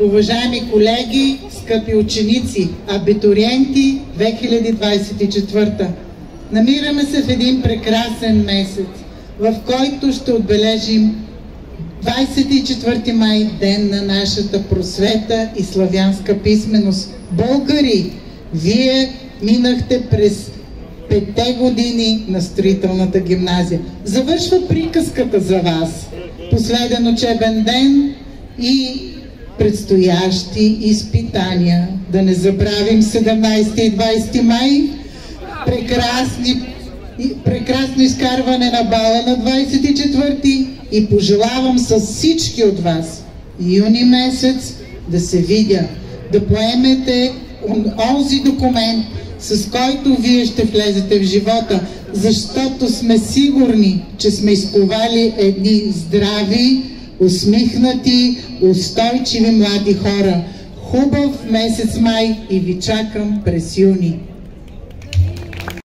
Уважаеми колеги, скъпи ученици, абитуриенти 2024. Намираме се в един прекрасен месец, в който ще отбележим 24 май, ден на нашата просвета и славянска писменост. Българи, вие минахте през петте години на строителната гимназия. Завършва приказката за вас. Последен учебен ден и предстоящи изпитания. Да не забравим 17 и 20 май, прекрасни, прекрасно изкарване на бала на 24 и пожелавам с всички от вас юни месец да се видя, да поемете онзи документ, с който вие ще влезете в живота, защото сме сигурни, че сме изковали едни здрави, усмихнати, устойчиви млади хора. Хубав месец май и ви чакам през юни.